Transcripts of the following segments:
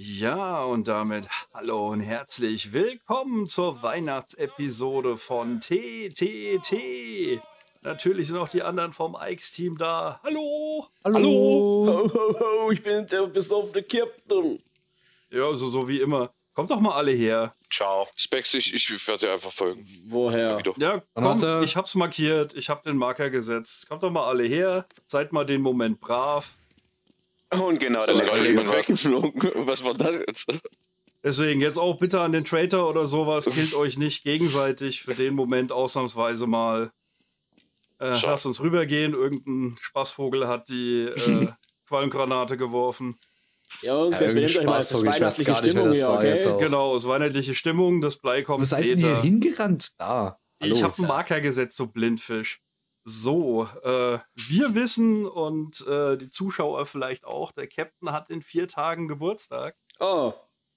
Ja, und damit hallo und herzlich willkommen zur Weihnachtsepisode von TTT. Natürlich sind auch die anderen vom Ikes-Team da. Hallo! Hallo! Ho, ho, ho, ich bin der besoffene Captain. Ja, so, so wie immer. Kommt doch mal alle her. Ciao. Specs, ich, ich werde dir einfach folgen. Woher? Ja, komm, ich hab's markiert, ich hab den Marker gesetzt. Kommt doch mal alle her, seid mal den Moment brav. Und genau, der So, letzte jemand was. weggeflogen. Was war das jetzt? Deswegen jetzt auch bitte an den Traitor oder sowas, killt euch nicht gegenseitig für den Moment ausnahmsweise mal. Äh, lasst uns rübergehen, irgendein Spaßvogel hat die äh, Qualmgranate geworfen. Jungs, Ja, jetzt benehmt euch mal. Das ist weihnachtliche Stimmung das hier, okay? Genau, es weihnachtliche Stimmung, das Blei Wo kommt seid ihr denn hier hingerannt? Da. Hallo. Ich habe einen Marker gesetzt, so Blindfisch. So, äh, wir wissen und äh, die Zuschauer vielleicht auch, der Captain hat in vier Tagen Geburtstag. Oh,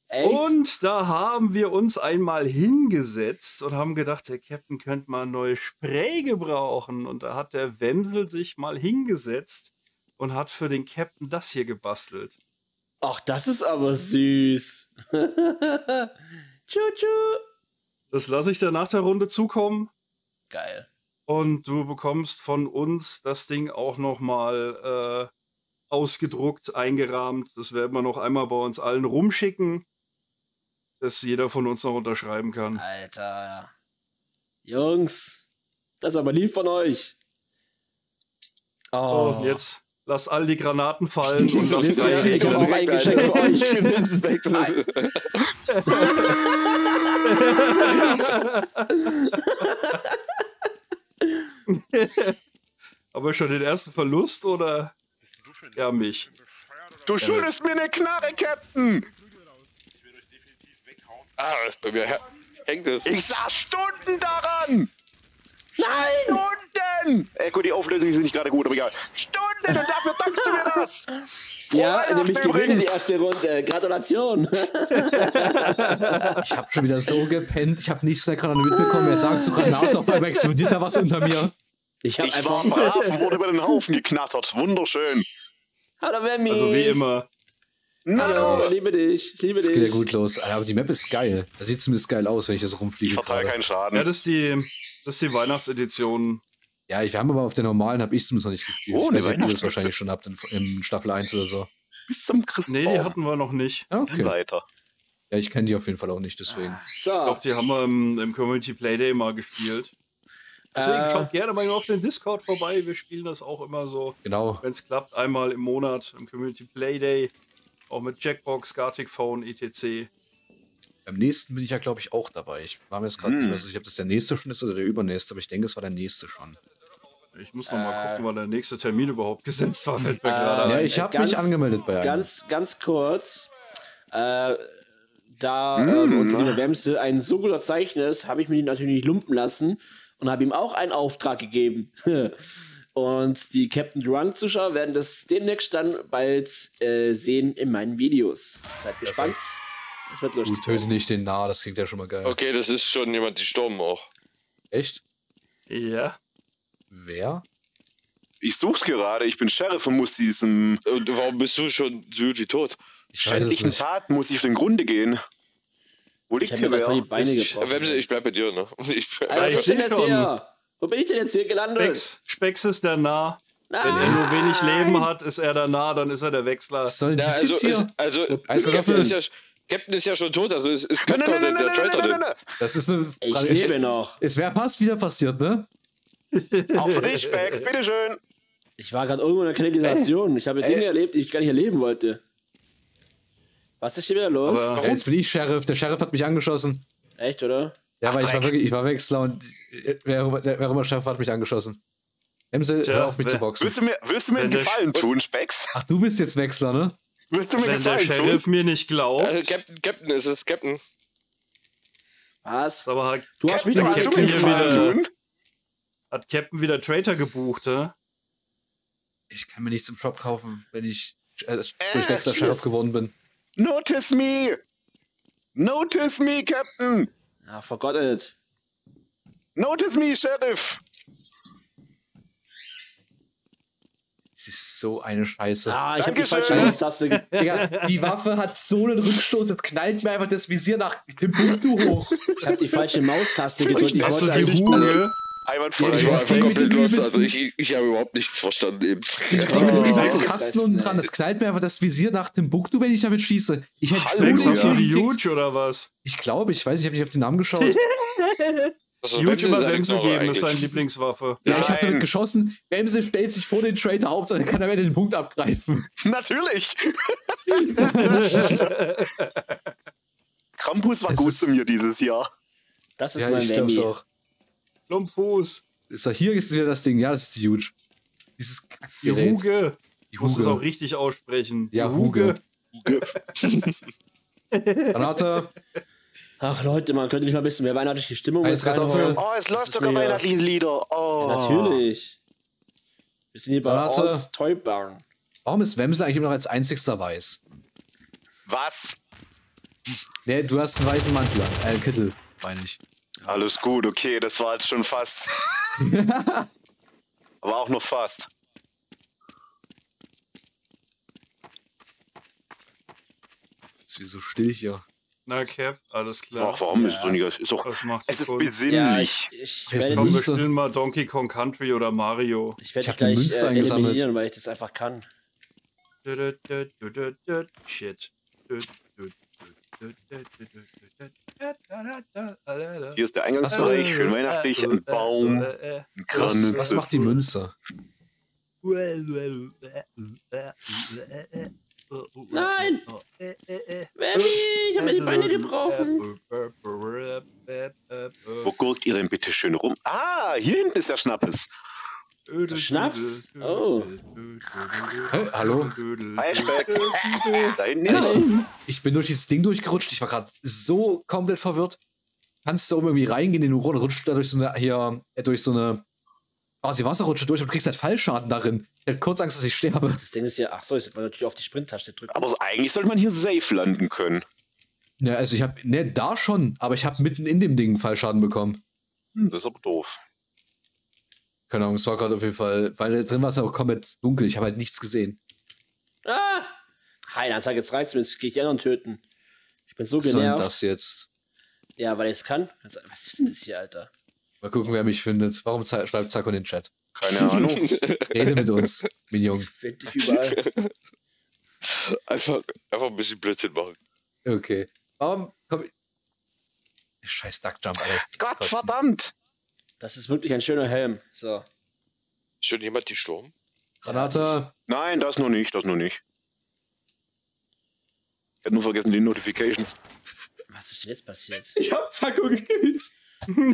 echt? Und da haben wir uns einmal hingesetzt und haben gedacht, der Captain könnte mal ein neues Spray gebrauchen. Und da hat der Wemsel sich mal hingesetzt und hat für den Captain das hier gebastelt. Ach, das ist aber süß. Tschu-tschu. Das lasse ich dir nach der Runde zukommen. Geil. Und du bekommst von uns das Ding auch nochmal äh, ausgedruckt, eingerahmt. Das werden wir noch einmal bei uns allen rumschicken, dass jeder von uns noch unterschreiben kann. Alter. Jungs, das ist aber lieb von euch. Oh, Oh, und jetzt lasst all die Granaten fallen und lasst Wisst die ihr, ich hab auch ein Geschenk für euch. Aber schon den ersten Verlust oder? Ja, mich. Du schuldest mir eine Knarre, Captain! Ah, bei mir hä- hängt es. Ich saß Stunden daran! Nein! Stunden! Ey, gut, die Auflösung ist nicht gerade gut, aber egal. Stunden und dafür dankst du mir das! Ja, nämlich gewinne die erste Runde. Gratulation. Ich habe schon wieder so gepennt. Ich habe nichts der Granate mitbekommen. Er sagt zur Granate, auf einmal explodiert da was unter mir. Ich hab Ich war brav und wurde über den Haufen geknattert. Wunderschön. Hallo, Wemmi. Also wie immer. Hallo, Na ich liebe dich. Ich liebe Das dich. geht ja gut los. Aber die Map ist geil. Das sieht zumindest geil aus, wenn ich das rumfliege. Ich verteile keinen Schaden. Ja, das ist die, das ist die Weihnachtsedition. Ja, ich, wir haben aber auf den normalen, habe ich zumindest noch nicht gespielt. Oh, ich weiß nicht, ob ihr das wahrscheinlich schon habt in, in Staffel 1 oder so. Bis zum Christbaum. Nee, die hatten wir noch nicht. Ja, okay. Weiter. Ja, ich kenne die auf jeden Fall auch nicht, deswegen. Ich So, glaube, die haben wir im, im Community Playday mal gespielt. Deswegen Äh. schaut gerne mal auf den Discord vorbei. Wir spielen das auch immer so, Genau. wenn es klappt, einmal im Monat im Community Playday. Auch mit Jackbox, Gartic Phone, etc. Beim nächsten bin ich ja, glaube ich, auch dabei. Ich war mir jetzt gerade nicht mehr sicher, ob das der nächste schon ist oder der übernächste, aber ich denke, es war der nächste schon. Ich muss noch mal gucken, wann der nächste Termin überhaupt gesetzt war. Mir gerade Ja, ich habe ganz- mich angemeldet bei einem. ganz, ganz kurz. Äh, da ähm, unser lieber Wemsel ein so guter Zeichner ist, habe ich mir ihn natürlich nicht lumpen lassen und habe ihm auch einen Auftrag gegeben. und die Captain Drunk-Zuschauer werden das demnächst dann bald äh, sehen in meinen Videos. Seid gespannt. Es wird lustig. Gut, töte nicht den nah, das klingt ja schon mal geil. Okay, das ist schon jemand gestorben auch. Echt? Ja. Wer? Ich such's gerade. Ich bin Sheriff und muss diesem Und warum bist du schon so tot? Ich weiß es schändlichen. Tat muss ich auf den Grunde gehen. Wo Ich liegt hier voll die wer? Beine gebrochen. Wemse, ich bleib bei dir, ne? Ich, Alter, was ich ist denn jetzt hier? Wo bin ich denn jetzt hier gelandet? Spex, Spex ist der Nah. Wenn er nur wenig Leben hat, ist er der Nah, dann ist er der Wechsler. Was soll das also, hier? also Also, Captain, ist ja, Captain ist ja schon tot, also ist, ist Nein, Captain nein, nein, der, nein, der nein, Traitor nein, Das ist eine Ich Frage. lebe Es, noch. es wäre fast wieder passiert, ne? für dich, Specs. Bitteschön. Ich war gerade irgendwo in der Kanalisation. Ich habe Dinge erlebt, die ich gar nicht erleben wollte. Was ist hier wieder los? Aber- Ja, jetzt bin ich Sheriff. Der Sheriff hat mich angeschossen. Echt, oder? Ja, Ach, aber ich war wirklich, ich war Wechsler und äh, wer, auch immer- der, wer auch immer Sheriff hat mich angeschossen. Emsel, Tja, hör auf mich zu boxen. Willst du mir, willst du mir einen der Gefallen tun, Specs? Ach, du bist jetzt Wechsler, ne? Willst du mir Wenn der Gefallen Sheriff tun? mir nicht glaubt, Also, Captain, Captain ist es, Captain. Was? aber hat, Du hast mich Captain, doch willst du mir einen Captain wieder- tun? hat Captain wieder Traitor gebucht, hä? Ich kann mir nichts im Shop kaufen, wenn ich äh, durch Äh, Wechsler Sheriff geworden bin. Notice me! Notice me, Captain! Ja, forgot it. Notice me, Sheriff! Es ist so eine Scheiße. Ah, ich habe die falsche Maustaste. Digga, die Waffe hat so einen Rückstoß, jetzt knallt mir einfach das Visier nach Timbuktu hoch. Ich habe die falsche Maustaste gedrückt. Ich wollte die. Huge? Einwandfrei. Ja, Ich war einfach komplett übelsten- Also ich, ich habe überhaupt nichts verstanden eben. Dieses Ding mit dem Kasten unten dran, das knallt mir einfach das Visier nach Timbuktu, wenn ich damit schieße. Ich hätte so. Huge oder was? Ich glaube, ich weiß, ich habe nicht auf den Namen geschaut. Also, Huge über Knarre geben ist seine. Lieblingswaffe. Ja, ich habe damit geschossen. Wemsel stellt sich vor den Traitor, Hauptsache kann er mir den Punkt abgreifen. Natürlich. Krampus war Es gut zu mir dieses Jahr. Das ist Ja, mein ich auch. Lumpfuß. So, hier ist wieder das Ding. Ja, das ist die Huge. Dieses Die Kackgerät. Huge. Die Du musst es Huge. auch richtig aussprechen. Ja, Die Huge. Granate. Ach Leute, man könnte nicht mal ein bisschen mehr weihnachtliche Stimmung Eiskartoffel. Oh, es Das läuft sogar weihnachtliche Lieder. Oh. Ja, natürlich. Wir sind hier bei. Alls Toy Barn. Warum ist Wemsel eigentlich immer noch als einzigster weiß? Was? Nee, du hast einen weißen Mantel an. Äh, Kittel, meine ich. Alles gut, okay, das war jetzt schon fast. Aber auch noch fast. Ist wie so still hier. Na, Cap, alles klar. Ach, warum ist es so nicht? Ist doch, Das macht es ist besinnlich. ich, ich Wer ist werde denn Komm, wir spielen mal Donkey Kong Country oder Mario. ich werde Ich gleich Münze äh, eingesammelt. eliminieren, weil ich das einfach kann. Shit. Hier ist der Eingangsbereich, schön weihnachtlich, ein Baum, ein Was, Kranz. was macht die Münze? Nein! Wemmy, ich habe mir die Beine gebrochen. Wo gurkt ihr denn bitte schön rum? Ah, hier hinten ist der Schnappes. Schnaps? Oh. Hä, hallo? Hi, Specks. Da hinten ist Ich bin durch dieses Ding durchgerutscht. Ich war gerade so komplett verwirrt. Kannst du oben irgendwie reingehen in den Rohr und rutscht da durch so eine, hier, äh, durch so eine, quasi Wasserrutsche durch und du kriegst halt Fallschaden darin. Ich hatte kurz Angst, dass ich sterbe. Das Ding ist ja, ach so, jetzt sollte man natürlich auf die Sprint-Taste drücken. Aber eigentlich sollte man hier safe landen können. Ne, also ich habe, ne, da schon, aber ich habe mitten in dem Ding Fallschaden bekommen. Hm, das ist aber doof. Keine Ahnung, es war gerade auf jeden Fall, weil drin war es auch komplett dunkel. Ich habe halt nichts gesehen. Ah! Heiner, sag jetzt reizt mir, jetzt gehe ich die anderen töten. Ich bin so Was soll denn genervt. das jetzt? Ja, weil ich es kann. Was ist denn das hier, Alter? Mal gucken, wer mich findet. Warum schreibt Zacko in den Chat? Keine Ahnung. Rede mit uns, Minion. Find dich überall. Einfach, einfach ein bisschen Blödsinn machen. Okay. Warum komm ich. Scheiß Duckjump, Alter. ich Gott kotzen. verdammt! Das ist wirklich ein schöner Helm. So. Ist schon jemand gestorben? Granate. Nein, das noch nicht, das noch nicht. Ich hab nur vergessen die Notifications. Was ist denn jetzt passiert? Ich hab Zacko gekillt.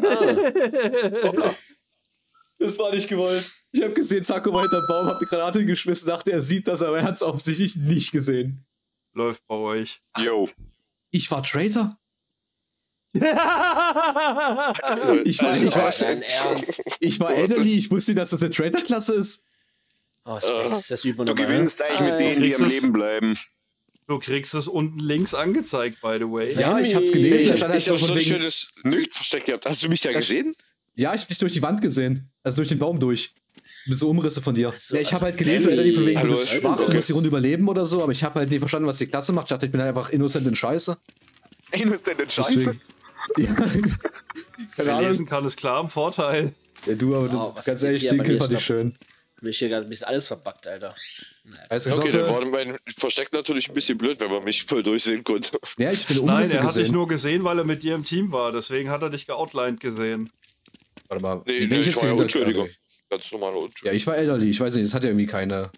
Ah, Das war nicht gewollt. Ich habe gesehen, Zacko war hinterm Baum, hab die Granate geschmissen, dachte, er sieht das, aber er hat es offensichtlich nicht gesehen. Läuft bei euch. Yo. Ich war Traitor? Ich Äh, war, ich war, ich war elderly, ich wusste, dass das eine Traitor-Klasse ist. Oh, Specs, das übt man Du gewinnst eigentlich mit denen, die am Leben bleiben. Du kriegst es unten links angezeigt, by the way. Ja, ich hab's gelesen. Ich, ich, halt ich so hab so ein schönes nichts versteckt gehabt. Hast du mich da gesehen? ja, ich hab dich durch die Wand gesehen. Also durch den Baum durch. Mit so Umrisse von dir. Also- ja, ich habe also halt gelesen, elderly, von wegen, du bist äh, schwach, du musst die Runde überleben oder so, aber ich habe halt nicht verstanden, was die Klasse macht. Ich dachte, ich bin halt einfach innocent in Scheiße. Denn denn Scheiße? Deswegen. Ja. Wer lesen kann, ist klar im Vorteil. Ja, du, aber Oh, das, was ganz ehrlich, mir? fand ich schön. Mich hier gerade ein bisschen alles verbuggt, Alter. Also, Okay, dann war mein Versteck natürlich ein bisschen blöd, wenn man mich voll durchsehen konnte. ja, ich bin Nein, er hat dich nur gesehen, weil er mit dir im Team war. Deswegen hat er dich geoutlined gesehen. Warte mal. Nee, bin nee, ich ich war ja Unschuldiger. Ganz normaler Ja, Unschuldiger. ich war elderly. Ich weiß nicht, das hat ja irgendwie keine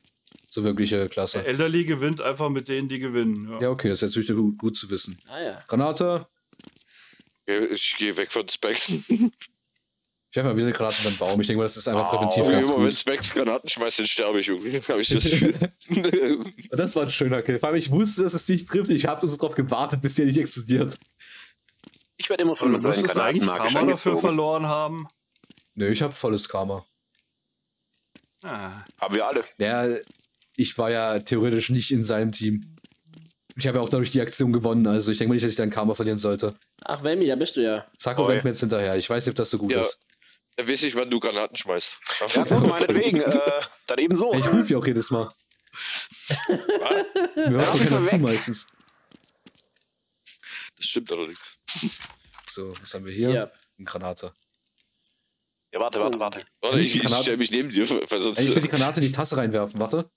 so wirkliche Klasse. Elderly gewinnt einfach mit denen, die gewinnen. Ja. Ja, okay, das ist natürlich gut, gut zu wissen. Ah ja. Granate. Ich gehe weg von Specs. Ich werfe mal wieder eine Granate in den Baum. Ich denke mal, das ist einfach präventiv Immer ganz wenn gut. Specs Granaten schmeißt, dann sterbe ich irgendwie. Habe ich das Gefühl. Das war ein schöner Kill. Vor allem, ich wusste, dass es nicht trifft. Ich habe so drauf gewartet, bis der nicht explodiert. Ich werde immer von mit seinen musstest eigentlich Granaten magisch Karma dafür verloren haben. Nö, ich habe volles Karma. Ah, Haben wir alle. Der, ich war ja theoretisch nicht in seinem Team. Ich habe ja auch dadurch die Aktion gewonnen, also ich denke mal nicht, dass ich dann Karma verlieren sollte. Ach, Wemmy, da bist du ja. Sako Oh, rennt mir jetzt hinterher. Ich weiß nicht, ob das so gut Ja. ist. Er weiß nicht, wann du Granaten schmeißt. Ja, gut, meinetwegen. äh, dann eben so. Ich rufe ja auch jedes Mal. Mir hört doch bist keiner zu meistens. Das stimmt allerdings. So, was haben wir hier? Ja. Eine Granate. Ja, warte, warte, warte. Warte, ich, die ich Granate. stelle mich neben dir, weil sonst. Ich will die Granate in die Tasse reinwerfen, warte.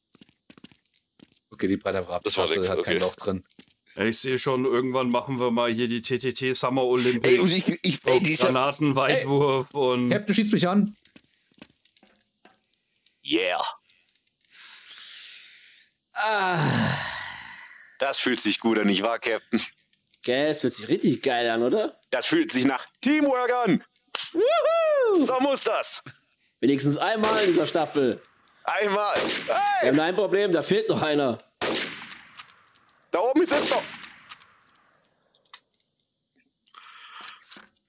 Okay, die nix, hat kein okay. Loch drin. Ich sehe schon, irgendwann machen wir mal hier die TTT Summer Ey, und Olympics. ich, ich, ey, dieser, Granatenweitwurf und Captain schießt mich an. Yeah. Ah, Das fühlt sich gut an, nicht wahr, Captain? gell, es fühlt sich richtig geil an, oder? Das fühlt sich nach Teamwork an. So muss das. Wenigstens einmal in dieser Staffel. Einmal. Wir Hey, haben ein Problem, da fehlt noch einer. da oben ist jetzt noch.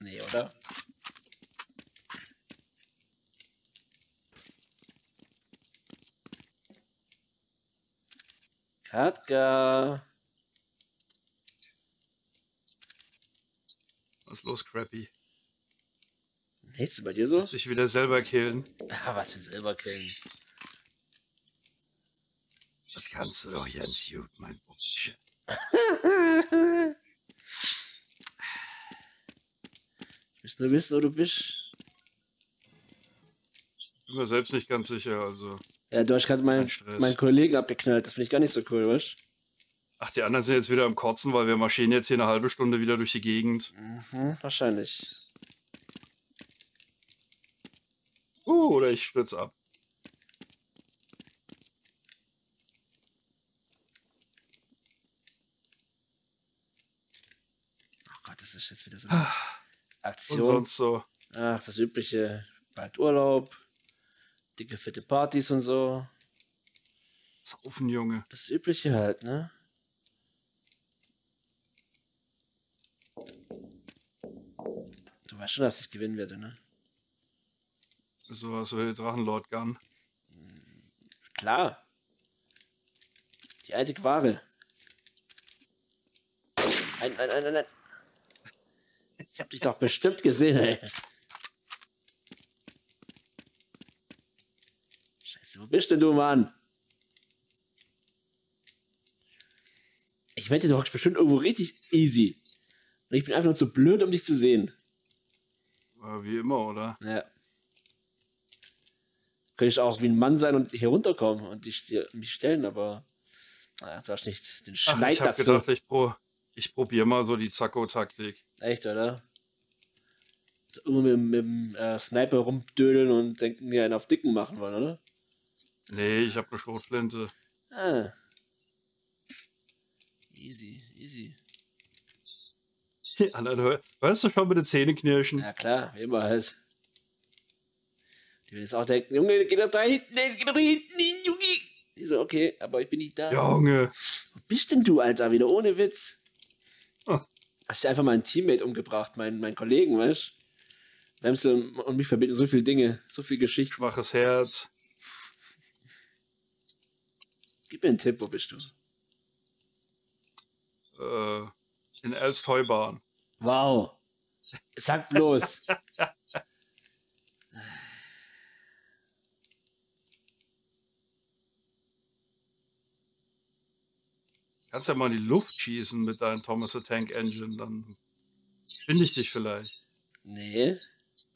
Nee, oder? Katka. was ist los, Crappy? Nichts bei dir so? Sich wieder selber killen. Ah, was für selber killen. Kannst du doch ganz gut, mein Bubenchen. Ich muss nur wissen, wo du bist. Bin mir selbst nicht ganz sicher, also. Ja, du hast gerade meinen, meinen Kollegen abgeknallt. Das finde ich gar nicht so cool, weißt Ach, die anderen sind jetzt wieder im Kotzen, weil wir marschieren jetzt hier eine halbe Stunde wieder durch die Gegend. Hm, wahrscheinlich. Uh, oder ich stürze ab. Oh Gott, das ist jetzt wieder so eine Und Aktion. sonst so. Ach, das übliche. Bald Urlaub. Dicke, fette Partys und so. Saufen, Junge. Das übliche halt, ne? Du weißt schon, dass ich gewinnen werde, ne? Sowas wie Drachenlord Gun. Klar. Die einzig wahre. Nein, nein, nein, nein, nein. Ich hab dich doch bestimmt gesehen, ey. Scheiße, wo bist denn du, Mann? Ich wette, du hockst bestimmt irgendwo richtig easy. Und ich bin einfach nur zu blöd, um dich zu sehen. Wie immer, oder? Ja. Könnte ich auch wie ein Mann sein und hier runterkommen und dich, dir, mich stellen, aber naja, du hast nicht den Ach, Schneid ich habe dazu. gedacht, ich, pro, ich probiere mal so die Zacko-Taktik. Echt, oder? Immer mit, dem- mit dem äh, Sniper rumdödeln und denken, die einen auf Dicken machen wollen, oder? Nee, ich habe eine Schrotflinte. Ah. Easy, easy. Die anderen hör, hörst du schon mit den Zähnen knirschen? Ja klar, wie immer halt. Die will jetzt auch denken, Junge, geh doch da hinten hin, geh doch da hinten hin, Junge. Ich so, okay, aber ich bin nicht da. Junge. Wo bist denn du, Alter, wieder ohne Witz? Hast du einfach meinen Teammate umgebracht, meinen, meinen Kollegen, weißt du? Wemsel und mich verbinden so viele Dinge, so viel Geschichte. Schwaches Herz. Gib mir einen Tipp, wo bist du? Äh, in Elsteubahn. Wow. Sag bloß. Kannst ja mal in die Luft schießen mit deinem Thomas the Tank Engine, dann finde ich dich vielleicht. nee.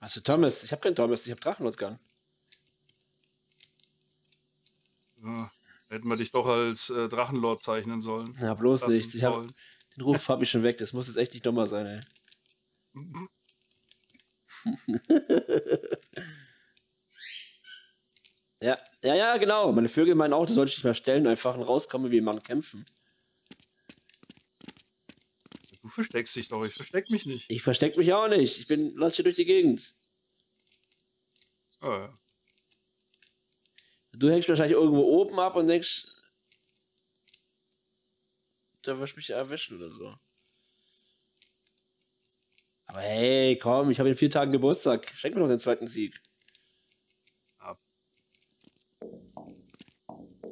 Was für Thomas? Ich hab keinen Thomas, ich hab Drachenlotgun. Ja, hätten wir dich doch als äh, Drachenlord zeichnen sollen. Ja, bloß Lassen nicht. Ich hab, den Ruf hab ich schon weg. Das muss jetzt echt nicht dummer sein, ey. ja, ja, ja, genau. Meine Vögel meinen auch, du solltest dich mal stellen und einfach rauskommen, wie man kämpfen. Du versteckst dich doch, ich versteck mich nicht. Ich versteck mich auch nicht. Ich bin latsche durch die Gegend. Ja, ja. Du hängst wahrscheinlich irgendwo oben ab und denkst, da wirst du mich erwischen oder so. Aber hey, komm, ich habe in vier Tagen Geburtstag. Schenk mir noch den zweiten Sieg. Ab.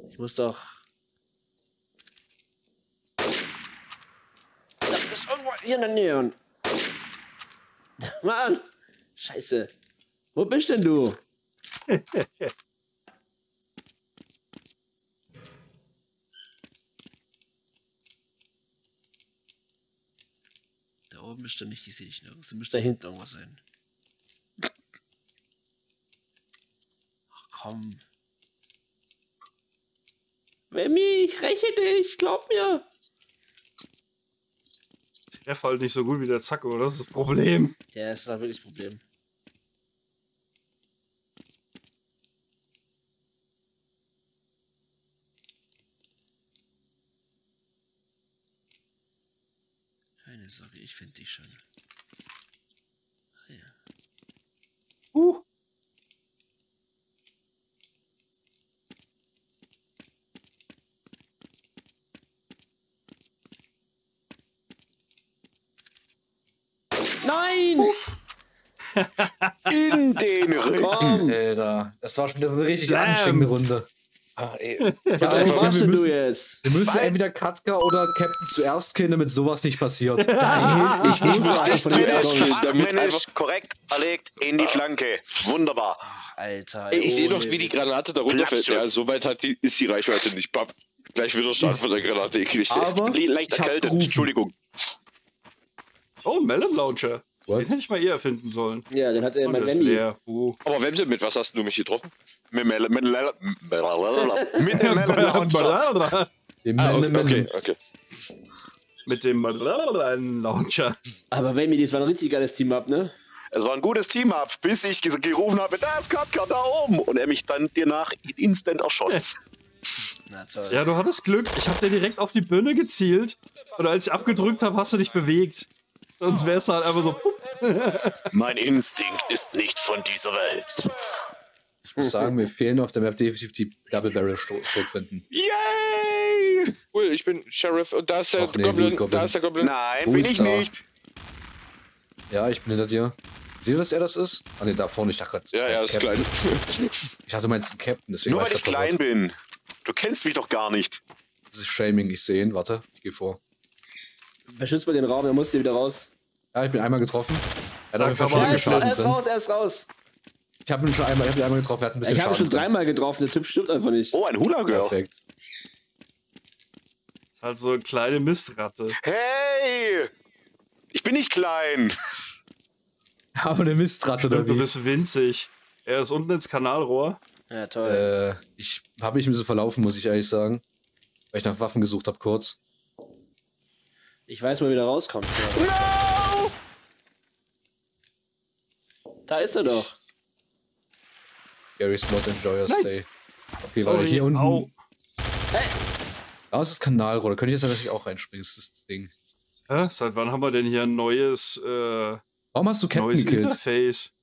Ich muss doch. Da ist irgendwo hier in der Nähe. und- Mann! Scheiße. Wo bist denn du? da oben bist du nicht, ich sehe dich nirgends. Du musst da hinten irgendwas sein. Ach komm. Wemmi, ich räche dich, glaub mir. Der fällt nicht so gut wie der Zacko, das ist das Problem. Ja, ist da wirklich das Problem. Keine Sorge, ich finde dich schon. Ah, ja. Uh. Nein! In den Rücken. Komm! Alter, das war schon wieder so eine richtig Bam. anstrengende Runde. Ah, ey. Ja, Was also, machst wir müssen, jetzt? wir müssen entweder Katka oder Captain zuerst killen, damit sowas nicht passiert. Ich wusste, was du von dir Fachmännisch, korrekt erlegt in die Flanke. Wunderbar. Alter. Ey, ich sehe ohne noch, wie die. Granate da runterfällt. Plattschuss. Ja, so weit hat die, ist die Reichweite nicht. Papp. Gleich wieder Schaden von der Granate gekriegt. Aber Leicht ich erkältet. Entschuldigung. Oh, Melon Launcher. What? Den hätte ich mal eher finden sollen. Ja, dann hat er mein leer. Uh. Aber Wemse, mit was hast du mich getroffen? Mit Mel mit Mel mit dem Launcher. Ah, okay, okay. Mit dem Launcher. Aber Wemmi, das war ein richtig geiles Team-Up, ne? Es war ein gutes Team-Up, bis ich gerufen habe, da ist Katka da oben. Und er mich dann dir nach instant erschoss. Na toll. Ja, du hattest Glück. Ich habe dir direkt auf die Birne gezielt. Und als ich abgedrückt habe, hast du dich bewegt. Sonst wär's halt einfach so. pup. Mein Instinkt ist nicht von dieser Welt. Ich muss sagen, mir fehlen auf der Map definitiv die Double Barrel Schrotflinten. Yay! Cool, ich bin Sheriff und da ist der Ach nee, Goblin, Goblin. Da ist der Goblin. Nein, Wo bin ich nicht. Ja, ich bin hinter dir. Siehst du, dass er das ist? Ah ne, da vorne. Ich dachte gerade. Ja, er ist klein. Ich dachte, du meinst einen Captain, deswegen Nur weil ich klein verwirrt. bin. Du kennst mich doch gar nicht. Das ist Shaming, ich sehe ihn. Warte, ich gehe vor. Beschützt mal den Raum, er muss hier wieder raus. Ja, ich bin einmal getroffen. Er hat auf jeden Fall kann schon ein Er bisschen ist, er raus, er ist raus. Ich habe ihn schon einmal, ich hab ihn einmal getroffen, er hat ein bisschen Ich habe schon drin. dreimal getroffen, der Typ stimmt einfach nicht. Oh, ein Hula Girl. Perfekt. Ist halt so eine kleine Mistratte. Hey! Ich bin nicht klein. Aber eine Mistratte oder Du wie? bist winzig. Er ist unten ins Kanalrohr. Ja, toll. Äh, ich habe mich ein bisschen verlaufen, muss ich ehrlich sagen. Weil ich nach Waffen gesucht habe, kurz. Ich weiß, wo er wieder rauskommt. No! Da ist er doch. Gary's Mod Enjoy Your Stay. Okay, weil Sorry. hier unten. Au. Da ist das Kanalrohr, da könnte ich jetzt natürlich auch reinspringen, das ist das Ding. Hä? Seit wann haben wir denn hier ein neues, äh, Warum hast du Captain neues gekillt? Interface?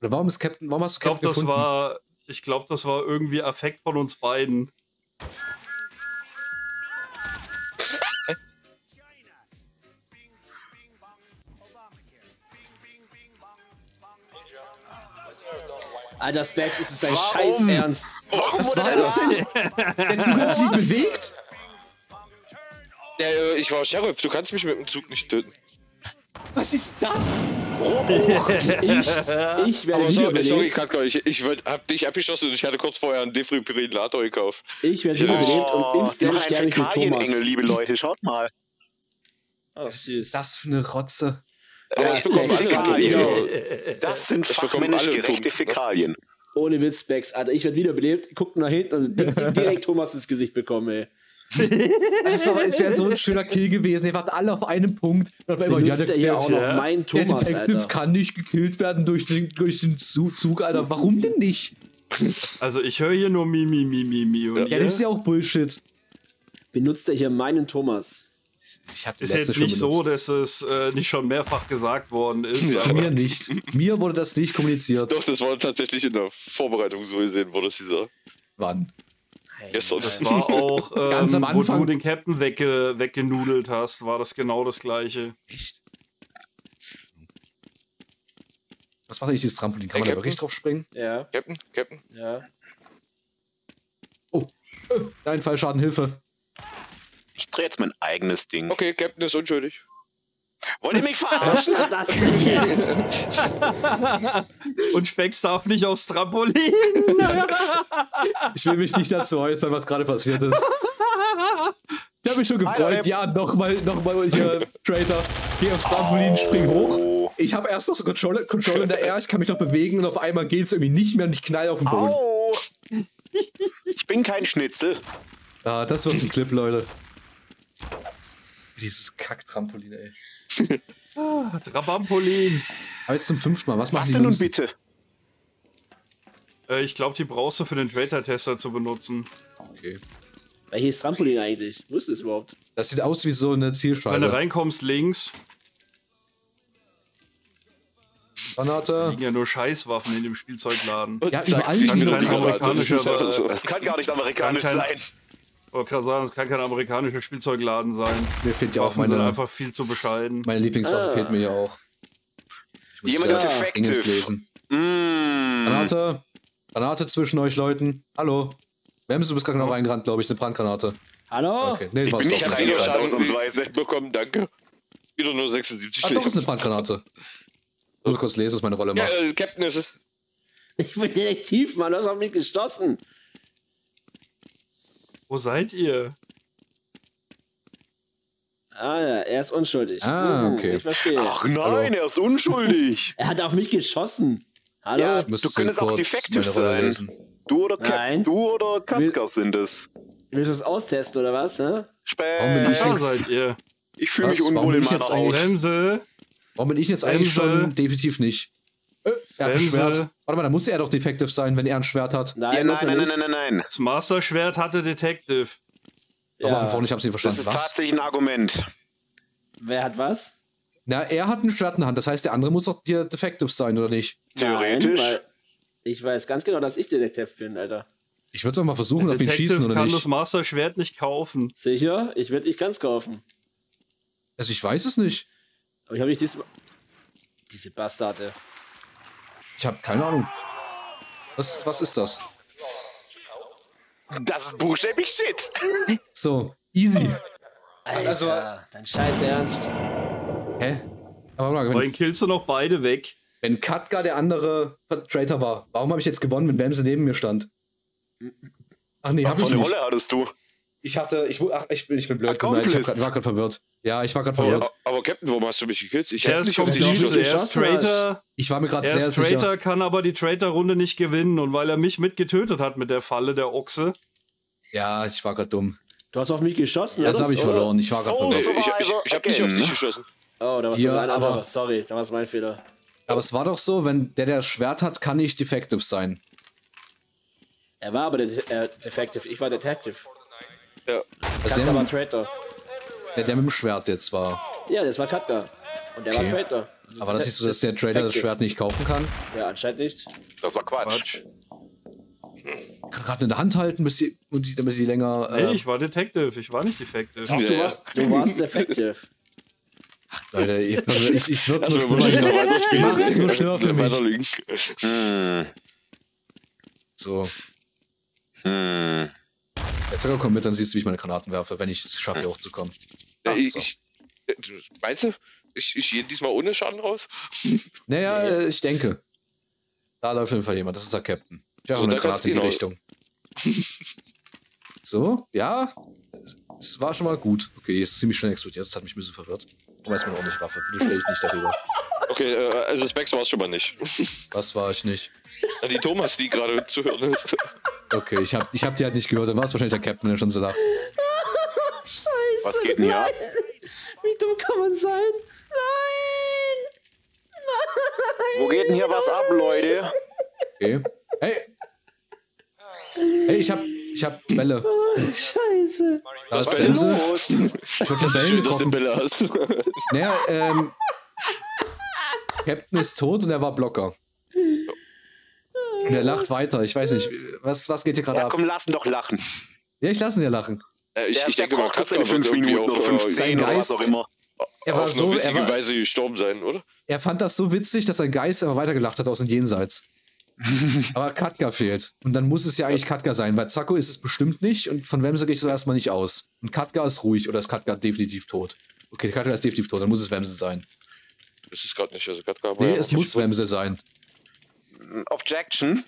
Oder warum ist Captain, warum hast du Ich glaube, Captain das gefunden? war, ich glaube, das war irgendwie Affekt von uns beiden. Alter, Specs, es ist sein Warum? Scheiß Ernst. Warum Was wurde war das denn? Der Zug hat sich bewegt? Ja, äh, ich war Sheriff, du kannst mich mit dem Zug nicht töten. Was ist das? Rohrbruch? Ich, ich werde Aber sorry, sorry. Katka, ich, ich würd, hab dich abgeschossen und ich hatte kurz vorher einen Defibrillator gekauft. Ich werde wiederbelebt und Oh, instant noch ein sterbe ich mit Thomas. liebe Leute. Schaut mal. Oh, Was ist das für eine Rotze? Aber Ja, ich bekomme Fäkalien. Das sind fachmännisch gerechte. Fäkalien. Ohne Witz, Specs. Alter, ich werde wiederbelebt. Guckt nach hinten und di- direkt Thomas ins Gesicht bekommen, ey. Das war, es wäre so ein schöner Kill gewesen. Ihr wart alle auf einem Punkt. Und einmal, Benutzt der, er hier der, auch ja. noch meinen der Thomas, Detective Alter. kann nicht gekillt werden durch den, durch den Zu- Zug, Alter. Warum denn nicht? Also ich höre hier nur Mi, Mi, Mi, Mi, Mi. Und Ja, ihr das ist ja auch Bullshit. Benutzt er hier meinen Thomas. Ich hab die ist jetzt nicht so, dass es äh, nicht schon mehrfach gesagt worden ist. Ja. Zu mir nicht. Mir wurde das nicht kommuniziert. Doch, das war tatsächlich in der Vorbereitung so gesehen, wurde es dieser. Wann? Gestern. Das war auch, ähm, Ganz am wo Anfang. du den Captain wegge weggenudelt hast, war das genau das gleiche. Echt? Was macht eigentlich dieses Trampolin? Kann Hey, man da Captain? wirklich drauf springen? Ja, Captain, Captain. ja. Oh, äh, nein, Fallschaden, Hilfe. Ich drehe jetzt mein eigenes Ding. Okay, Captain ist unschuldig. Wollt ihr mich verarschen? Das denn jetzt? Und Specks darf nicht aufs Trampolin. Ich will mich nicht dazu äußern, was gerade passiert ist. Ich habe mich schon gefreut. Alter, Ja, nochmal, nochmal hier, Traitor. Geh aufs Trampolin, spring hoch. Oh. Ich habe erst noch so Control, Control in der Air, ich kann mich noch bewegen und auf einmal geht es irgendwie nicht mehr und ich knall auf den Boden. Au! Ich bin kein Schnitzel. Ah, das wird ein Clip, Leute. Dieses Kack-Trampolin, ey. Trabampolin. Aber jetzt zum fünften Mal. Was machen Was die denn nun bitte? Äh, ich glaube, die brauchst du für den Trader-Tester zu benutzen. Okay. Welches Trampolin eigentlich? Wo ist das überhaupt? Das sieht aus wie so eine Wenn du Zielscheibe. reinkommst links, Granate. liegen ja nur Scheißwaffen in dem Spielzeugladen. Ja, überall liegen nur amerikanischer, Das ist kann gar nicht amerikanisch Kann kein- sein. Ich kann sagen, es kann kein amerikanischer Spielzeugladen sein. Mir fehlt ja auch Waffen sind meine, einfach viel zu bescheiden. meine Lieblingswaffe Ah. fehlt mir ja auch. Ich muss Jemand ja ist effektiv. lesen. Mmh. Granate. Granate zwischen euch Leuten. Hallo. Wems, du bist gerade noch reingerannt, glaube ich. Eine Brandgranate. Hallo? Okay. Nee, Ich bin nicht reingerannt. ausnahmsweise. Bekommen, danke. Wieder nur 76 Ah, doch, ist eine Brandgranate. Ich muss kurz lesen, was meine Rolle Ja, macht. äh, Captain ist es. Ich bin Detektiv, Mann. Du hast auf mich geschossen. Wo seid ihr? Ah ja, er ist unschuldig. Ah, Hm, okay. Ich verstehe. Ach nein, er ist unschuldig. Er hat auf mich geschossen. Hallo? Ja. Du könntest auch defektiv sein. lesen. Du oder Cap Nein. du oder Katka sind es. Willst du das austesten oder was? Ne? Warum bin ich Spät. Ich fühle mich unwohl in ich meiner Haut. Warum bin ich jetzt eigentlich schon definitiv nicht? Er hat ein. Schwert. Warte mal, da muss er doch defective sein, wenn er ein Schwert hat. Nein, Ja, nein, nein, nein, nicht. nein, nein. Das Master-Schwert hatte Detective. Aber Ja. vorne, ich hab's nicht Das verstanden. ist Was? tatsächlich ein Argument. Wer hat was? Na, er hat ein Schwert in der Hand. Das heißt, der andere muss doch hier defective sein, oder nicht? Theoretisch. Nein, ich weiß ganz genau, dass ich Detektiv bin, Alter. Ich würde es auch mal versuchen, auf ihn Detective schießen, oder kann nicht? das Master-Schwert nicht kaufen. Sicher? Ich werde dich ganz kaufen. Also, ich weiß es nicht. Aber ich habe nicht diesmal. Diese Bastarde. Ich habe keine Ahnung. Was, was ist das? Das ist buchstäblich Shit. So, easy. Alter, Also- dein Scheiß Ernst. Hä? Aber warte mal, wenn, killst du noch beide weg. wenn Katka der andere Traitor war, warum habe ich jetzt gewonnen, wenn Bamse neben mir stand? Ach nee, Was für ich eine. Rolle hattest du? Ich hatte, ich, ach, ich, bin, ich bin blöd. leid, Ich hab Accomplice. grad, war gerade verwirrt. Ja, ich war gerade Aber, verwirrt. aber Captain, warum hast du mich gekillt? Ich Er hab ist geschossen. er ist. Traitor. Ich war mir gerade Er sehr ist sicher. Traitor, kann aber die Traitor-Runde nicht gewinnen. Und weil er mich mitgetötet hat mit der Falle, der Ochse, Ja, ich war gerade dumm. Du hast auf mich geschossen, Das oder? habe ich Oder? verloren. Ich war gerade So, verwirrt. Ich, ich, ich, ich hab nicht auf dich geschossen. Oh, da war Ja, aber- anderer. Sorry, da war es mein Fehler. Aber es war doch so, wenn der, der das Schwert hat, kann nicht defective sein. Er war aber der äh, Defective, ich war Detective. Ja. Also Katka der, war mit, Traitor. der, der mit dem Schwert jetzt war. Ja, das war Katka. Und der Okay. war Traitor. Also Aber das ist so, dass der Trader das. Schwert nicht kaufen kann. Ja, anscheinend nicht. Das war Quatsch. Quatsch. Kann gerade in der Hand halten, bis die, damit die länger. Nee, Äh, ich war Detective, ich war nicht Defective. Ach, du, Ja, warst, du warst Defective. Leute, ich, ich, ich wird Also, nur schlimmer. noch weiter spielen. Macht's nur schlimmer für mich. Hm. So. Hm. Jetzt sag komm mit, dann siehst du, wie ich meine Granaten werfe, wenn ich es schaffe, hier hochzukommen. Ah, ich, so. ich, meinst du, ich, ich gehe diesmal ohne Schaden raus? Naja, äh, ich denke. Da läuft auf jeden Fall jemand, das ist der Captain. Ich werfe So, eine Granate in die du Richtung. So, ja. Es war schon mal gut. Okay, die ist ziemlich schnell explodiert, das hat mich ein bisschen verwirrt. Aber erstmal eine ordentliche Waffe. Bitte stelle ich nicht darüber. Okay, äh, also Specs war es schon mal nicht. Das war ich nicht. Ja, Die Thomas, die gerade zu hören ist. Okay, ich hab, ich hab die halt nicht gehört, dann war es wahrscheinlich der Captain, der schon so lacht. Scheiße. Was geht denn hier ab? Wie dumm kann man sein? Nein! Wo geht denn hier was ab, Leute? Okay. Hey! Hey, ich hab, ich hab Bälle. Scheiße. Da ist los? Ich dass du getroffen. Bälle hast. Naja, ähm. Captain ist tot und er war Blocker. Und er lacht weiter. Ich weiß nicht, was, was geht hier gerade Ja, ab? komm, lass ihn doch lachen. Ja, ich lasse ihn ja lachen. Äh, ich, Der, ich der denke Katka seine wird 5 irgendwie Minuten oder auch, 15 sein oder was Geist- auch immer. Er war auf so, eine er, witzige war, Weise gestorben sein, oder? er fand das so witzig, dass sein Geist aber weitergelacht hat aus dem Jenseits. aber Katka fehlt. Und dann muss es ja eigentlich Katka sein, weil Zacko ist es bestimmt nicht und von Wemse gehe ich so erstmal nicht aus. Und Katka ist ruhig oder ist Katka definitiv tot. Okay, der Katka ist definitiv tot, dann muss es Wemse sein. Das ist gerade nicht. Also gerade gab Nee, es muss Wemse sein. Objection.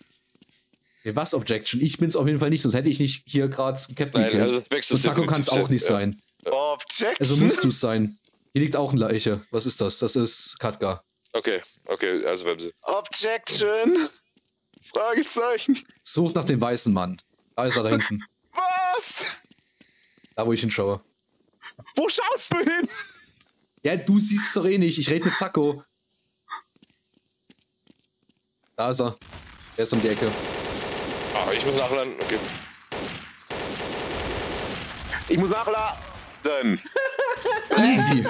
Was Objection? Ich bin's auf jeden Fall nicht, sonst hätte ich nicht hier gerade Captain Nein, also Und Sacco kann es definitiv auch nicht ja. sein. Objection. Also musst du es sein. Hier liegt auch eine Leiche. Was ist das? Das ist Katka. Okay, okay, also Wemse. Objection. Fragezeichen. Sucht nach dem weißen Mann. Da ist er da hinten. Was? Da, wo ich hinschaue. Wo schaust du hin? Ja, du siehst es doch eh nicht. Ich rede mit Sacco. Da ist er. Er ist um die Ecke. Ah, ich muss nachladen. Okay. Ich muss nachladen. Easy.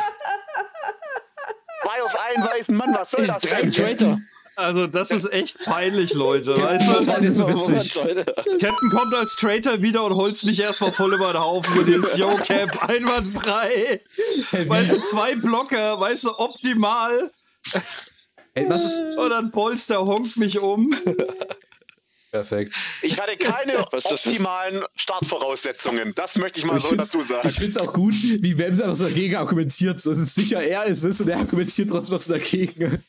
Zwei auf einen weißen Mann, was soll das denn? Traitor. Also, das ist echt peinlich, Leute. Das Weißt war du? jetzt so witzig. das? Captain kommt als Traitor wieder und holzt mich erstmal voll über den Haufen und ist, yo, Cap, einwandfrei. Weißt du, zwei Blocker, weißt du, optimal. Ey, was ist. Und dann Polster honkt mich um. Perfekt. Ich hatte keine Was optimalen Startvoraussetzungen. Das möchte ich mal Ich so dazu sagen. ich find's auch gut, wie Wemse einfach so dagegen argumentiert. So, es ist sicher er ist es und er argumentiert trotzdem so dagegen.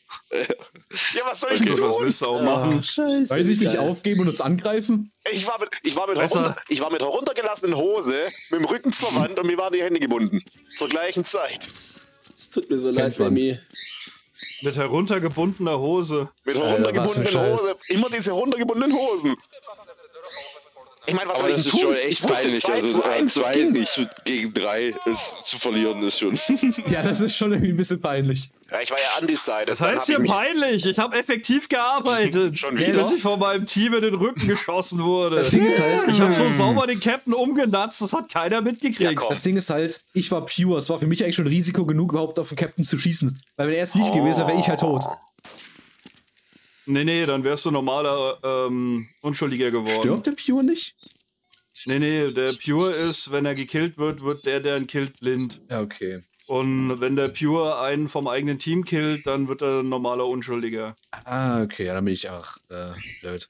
Ja, was soll ich Okay, denn was tun? willst du auch machen? scheiße. Weiß ich nicht geil. aufgeben und uns angreifen? Ich war mit, ich war mit, herunter, ich war mit heruntergelassenen Hose, mit dem Rücken zur Wand und mir waren die Hände gebunden. Zur gleichen Zeit. Es tut mir so leid, man. Mit heruntergebundener Hose. Mit Scheiß. Hose. Immer diese heruntergebundenen Hosen. Ich meine, was Aber soll das ich ist tun? schon echt ich wusste peinlich. 2 Also zu 1, das 2 ging nicht. gegen 3 ist, zu verlieren ist schon. Ja, das ist schon irgendwie ein bisschen peinlich. Ja, ich war ja undecided. Das heißt hier peinlich. Ich habe effektiv gearbeitet. Schon wieder? ich von meinem Team in den Rücken geschossen wurde. Das Ding ist halt, Ich habe so sauber den Captain umgenatzt, das hat keiner mitgekriegt. Ja, das Ding ist halt, ich war pure. Es war für mich eigentlich schon Risiko genug, überhaupt auf den Captain zu schießen. Weil wenn er es nicht gewesen wäre, wäre ich halt tot. Nee, nee, dann wärst du normaler ähm, Unschuldiger geworden. Stirbt der Pure nicht? Nee, nee, der Pure ist, wenn er gekillt wird, wird der, der ihn killt, blind. Ja, okay. Und wenn der Pure einen vom eigenen Team killt, dann wird er ein normaler Unschuldiger. Ah, okay, ja, dann bin ich auch äh, blöd.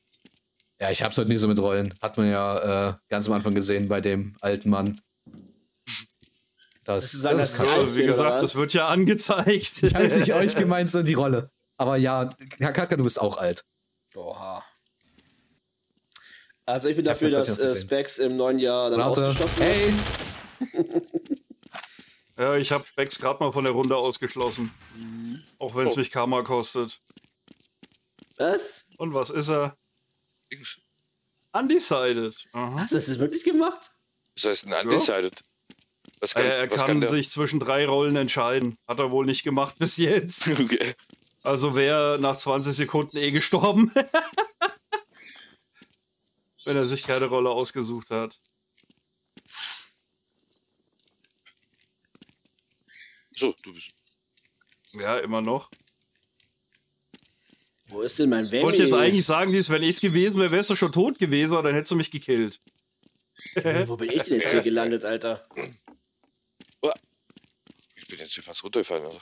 Ja, ich hab's heute nie so mit Rollen. Hat man ja äh, ganz am Anfang gesehen bei dem alten Mann. Das, das kann, die Also, Alten, wie gesagt, das wird ja angezeigt. ich weiß nicht euch gemeint, sondern die Rolle. Aber ja, Herr Katka, du bist auch alt. Oha. Also ich bin Ich dafür, das dass ja äh. Specs im neuen Jahr dann Warte. ausgeschlossen wird. Hey! Ja, ich habe Specs gerade mal von der Runde ausgeschlossen. Auch wenn es Oh. mich Karma kostet. Was? Und was ist er? Undecided. Aha. Hast du das wirklich gemacht? Das heißt, ein Undecided. Was Er, kann, er was kann kann sich zwischen drei Rollen entscheiden. Hat er wohl nicht gemacht bis jetzt. Okay. Also wäre nach 20 Sekunden eh gestorben. Wenn er sich keine Rolle ausgesucht hat. So, du bist. Ja, immer noch. Wo ist denn mein Ich Wemmy? wollte jetzt eigentlich sagen, wenn ich es gewesen wäre, wärst du schon tot gewesen, aber dann hättest du mich gekillt. Wo bin ich denn jetzt hier gelandet, Alter? Ich bin jetzt hier fast runtergefallen. Also.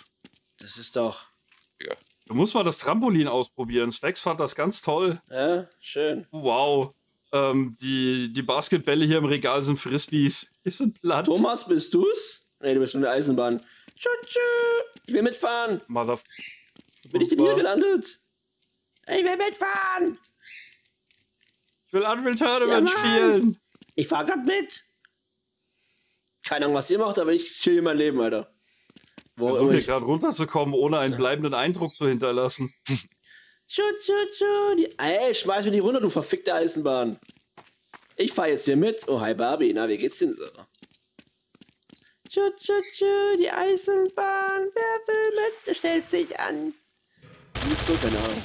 Das ist doch... Ja. Du musst mal das Trampolin ausprobieren. Specs fand das ganz toll. Ja, schön. Wow. Ähm, die, die Basketbälle hier im Regal sind Frisbees. Die sind platt. Thomas, bist du's? Nee, du bist schon in der Eisenbahn. Tschu, tschu. Ich will mitfahren. Mother Bin ich denn hier gelandet? Ich will mitfahren. Ich will Unreal Tournament Ja, spielen. Ich fahr grad mit. Keine Ahnung, was ihr macht, aber ich chill hier mein Leben, Alter. Wo versuche hier gerade runterzukommen, ohne einen bleibenden Eindruck zu hinterlassen. Die... Ey, schmeiß mir die runter, du verfickte Eisenbahn. Ich fahr jetzt hier mit. Oh, hi Barbie. Na, wie geht's denn so? Tschu, die Eisenbahn. Wer will mit? Stellt sich an. Nicht so, keine Ahnung.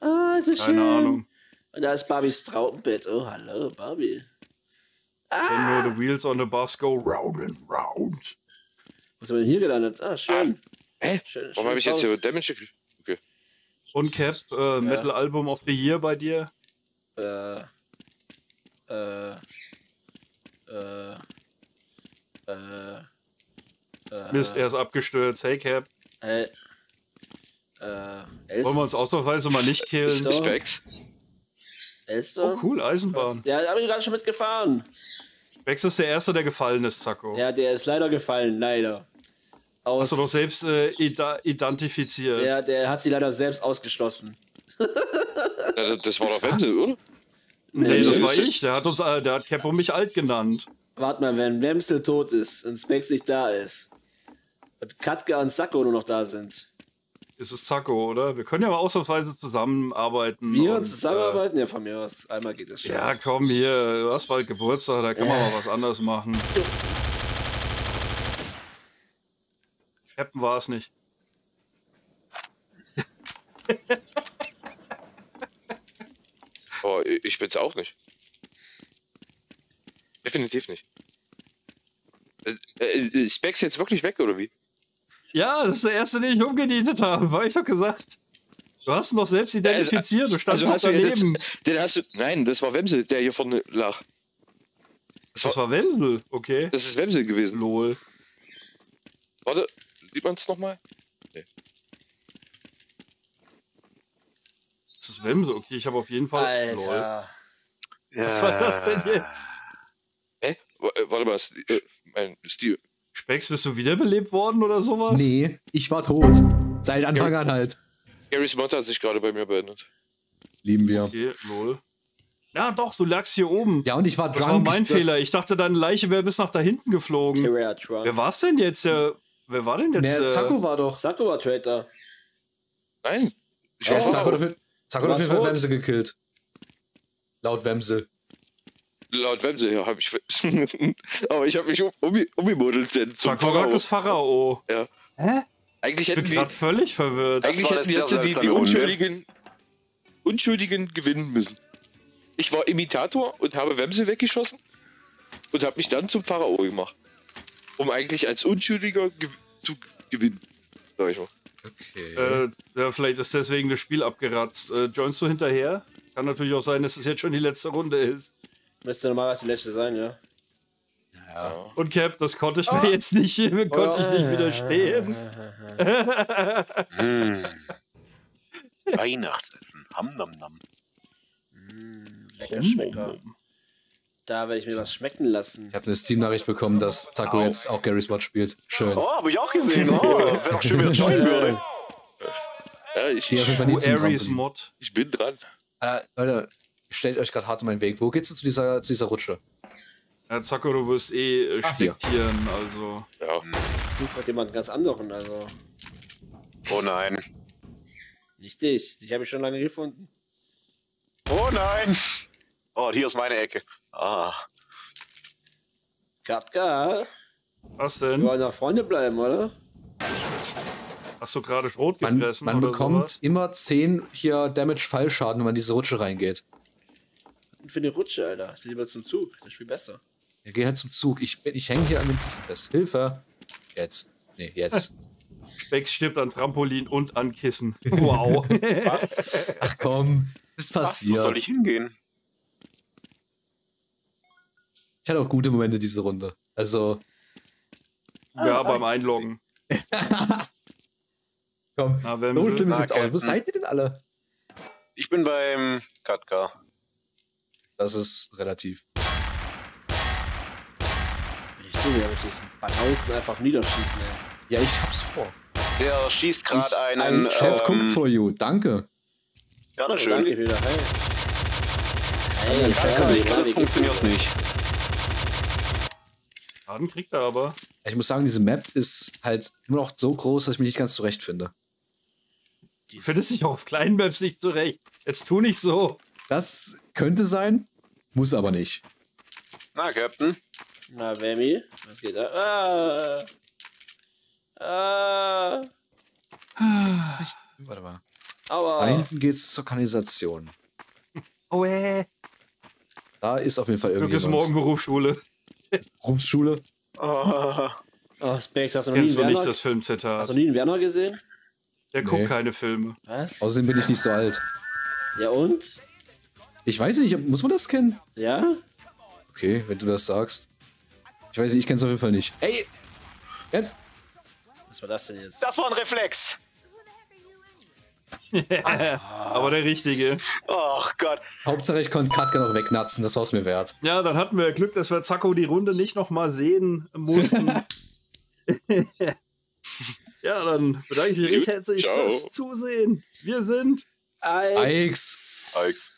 Ah, so schön. Keine Ahnung. Und da ist Barbies Traubenbett. Oh, hallo, Barbie. Wenn nur the wheels on the bus go round and round. Wo sind wir denn hier gelandet? Ah, schön. Hä? Schön- Warum habe ich jetzt hier. Damage gekriegt? Okay. Und Cap, äh, Metal Album of the Year bei dir. Äh. Äh. Äh. Äh. Mist, er ist abgestürzt. Hey Cap, Äh. Äh. Wollen wir uns ausnahmsweise mal nicht killen? Specs. Elster? Oh, cool, Eisenbahn. Ja, da bin ich gerade schon mitgefahren. Bex ist der Erste, der gefallen ist, Zacko. Ja, der ist leider gefallen, leider. Aus, Hast du doch selbst äh, ida identifiziert. Ja, der hat sie leider selbst ausgeschlossen. Ja, das- das war doch Wendel, oder? nee, das Nee, war ist- ich. Der hat uns, äh, der hat Capo mich alt genannt. Warte mal, wenn Wemsel tot ist und Spex nicht da ist und Katka und Sacco nur noch da sind, Ist es Zacko, oder? Wir können ja mal ausnahmsweise zusammenarbeiten. wir und, zusammenarbeiten? ja, von mir aus. Einmal geht es Äh, schon. ja, komm hier, du hast bald Geburtstag, da kann man mal was anderes machen. Captain war es nicht. Oh, ich bin's auch nicht. Definitiv nicht. Äh, äh, ist Specs jetzt wirklich weg, oder wie? Ja, das ist der erste, den ich umgenietet habe, war ich doch gesagt. Du hast ihn doch selbst identifiziert, du standst Also also hast du daneben. jetzt, den hast du, nein, das war Wemsel, der hier vorne lag. das war Wemsel, okay. Das ist Wemsel gewesen. Lol. Warte, sieht man es nochmal? Das ist Wemsel, okay, ich habe auf jeden Fall. Lol. Alter. Was war das denn jetzt? Hä? Äh, Warte mal, ist, äh, mein Stil. Spex, bist du wiederbelebt worden oder sowas? Nee, ich war tot. Seit Anfang an halt. Gary's Mod hat sich gerade bei mir beendet. Lieben wir. Okay, lol. Ja, doch, du lagst hier oben. Ja, und ich war das drunk. war mein ich, das- Fehler. Ich dachte, deine Leiche wäre bis nach da hinten geflogen. Wer war's denn jetzt? Der, wer war denn jetzt? Nee, äh, Zacko war doch. Sacco war Traitor. Nein. Ich Ja, Zacko hat Zacko. rot. Wemse gekillt. Laut Wemse. Laut Wemsel, ja, habe ich. Aber ich habe mich um, um, umgemodelt denn zum Pharao. ist Pharao. Ja. Hä? Eigentlich Ich bin hätten wir, gerade völlig verwirrt. Eigentlich hätten wir jetzt die, die. Unschuldigen, Unschuldigen gewinnen müssen. Ich war Imitator und habe Wemsel weggeschossen und habe mich dann zum Pharao gemacht. Um eigentlich als Unschuldiger gew zu gewinnen. Sag ich mal. Okay. Äh, ja, vielleicht ist deswegen das Spiel abgeratzt. Äh, joinst du hinterher? Kann natürlich auch sein, dass es jetzt schon die letzte Runde ist. Müsste normalerweise die letzte sein, ja. Und Cap, das konnte ich mir jetzt nicht, konnte ich nicht widerstehen. Weihnachtsessen. Ham nam nam. Lecker Schmecker. Da werde ich mir was schmecken lassen. ich habe eine Steam-Nachricht bekommen, dass Zacko jetzt auch Gary's Mod spielt. Schön. Oh, habe ich auch gesehen. Oh, wäre doch schön, wenn er joinen würde. Ja, ich. Mod. ich bin dran. Alter, Leute, stellt euch gerade hart in meinen Weg. Wo geht's denn zu dieser, zu dieser Rutsche? Ja, Zacko, du wirst eh äh, spektieren, also. Ja. Ich suche gerade jemanden ganz anderen, also. Oh nein. Nicht dich. Dich habe ich schon lange gefunden. Oh nein. Oh, hier ist meine Ecke. Ah. Katka, Was wir denn? wollen doch Freunde bleiben, oder? Hast du gerade Schrot Man, gefressen? man oder bekommt sowas? immer 10 hier Damage-Fallschaden, wenn man in diese Rutsche reingeht. Und für eine Rutsche, Alter. Ich will lieber zum Zug. Das ist viel besser. Ja, geh halt zum Zug. Ich, bin- ich hänge hier an den Kissen fest. Hilfe! Jetzt. Nee, jetzt. Spex stirbt an Trampolin und an Kissen. Wow. Was? Ach komm, ist Was? Wo passiert. soll ich hingehen? Ich hatte auch gute Momente diese Runde. Also, ja, beim Einloggen. komm. Na, wenn so schlimm ist Ah, jetzt auch. Wo seid ihr denn alle? Ich bin beim Katka. Das ist relativ. Ich tue mir aber diesen Banausen einfach niederschießen, ey. Ja, ich hab's vor. Der schießt gerade einen. ein Chef guckt ähm, for you. Danke. Oh, schön. danke wieder, hey. Hey, Danke Charlie, nicht, das funktioniert nicht. Schaden kriegt er aber. Ich muss sagen, diese Map ist halt immer noch so groß, dass ich mich nicht ganz zurecht finde. Du findest dich auch auf kleinen Maps nicht zurecht. Jetzt tu nicht so. Das könnte sein, muss aber nicht. Na, Captain. Na, Wemmy, was geht da? Ah. Ah. Nicht, warte mal. Aua. Da hinten geht's zur Kanalisation. Oh, äh. Da ist auf jeden Fall Glück ist morgen Berufsschule. Berufsschule. Ah, Oh, Specs, hast du noch nie Kennst du nicht das Filmzitat? Hast du nie einen Werner gesehen? Der Nee. guckt keine Filme. Was? Außerdem bin ich nicht so alt. Ja und? Ich weiß nicht, muss man das kennen? Ja? Okay, wenn du das sagst. Ich weiß nicht, ich kenn's auf jeden Fall nicht. Ey! Jetzt! Was war das denn jetzt? das war ein Reflex. Aber der richtige. Ach Gott. Hauptsache, ich konnte Katka noch wegnatzen, das war es mir wert. Ja, dann hatten wir Glück, dass wir Zacko die Runde nicht nochmal sehen mussten. ja, dann bedanke ich mich recht herzlich ciao. fürs Zusehen. Wir sind. Ix. Alex.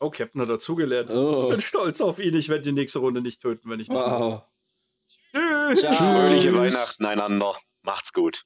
Oh, Captain hat dazugelernt. Oh. Ich bin stolz auf ihn. Ich werde die nächste Runde nicht töten, wenn ich nicht. Wow. Tschüss. Ciao. Fröhliche Tschüss. Weihnachten einander. Macht's gut.